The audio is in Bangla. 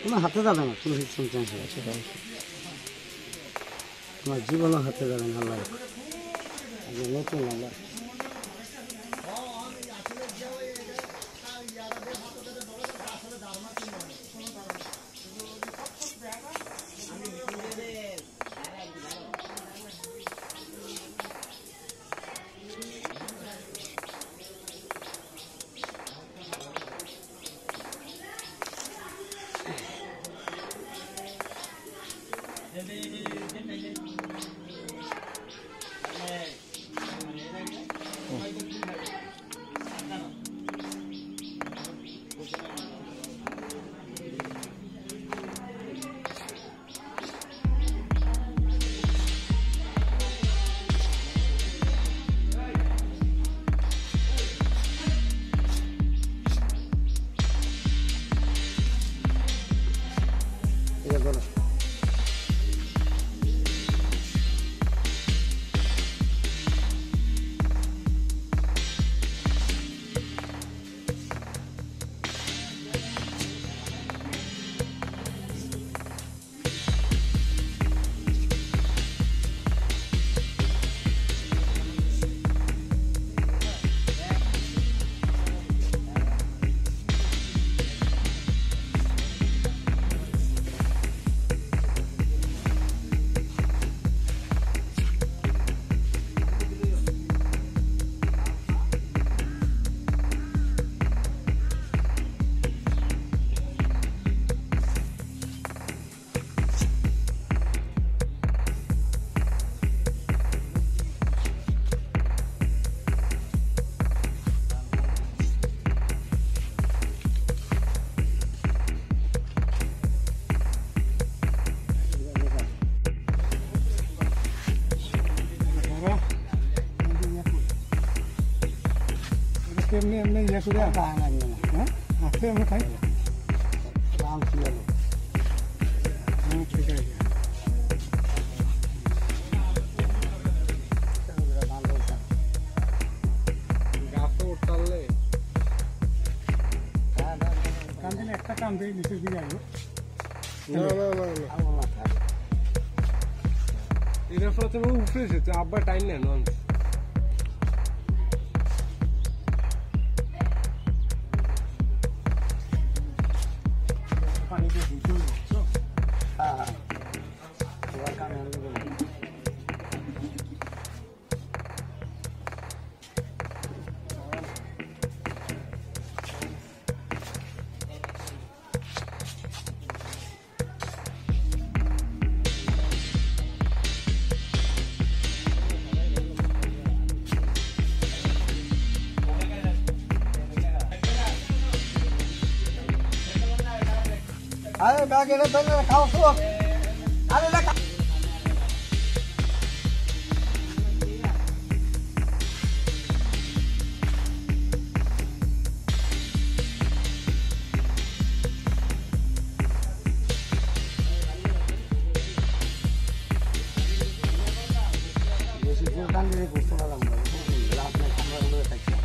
তোমার হাতে যাবে না কোনো কিছু চান্স আছে তোমার জীবনও হাতে যাবে না, আল্লাহ। নতুন আল্লাহ। এটা এমনি এমনি ইয়ে করে লাগবে না হ্যাঁ? আছে খাই। রাম হ্যাঁ ঠিক আছে একটা কান্দে নিচের দিকে আসব না না না না। এটা প্রথমে উঠে এসেছে আব্বা টাইম নেন once। Đấy, bé kia nó tính cao xuống Đấy, nó cao Hãy subscribe cho kênh Ghiền Mì Gõ Để không bỏ lỡ những video hấp dẫn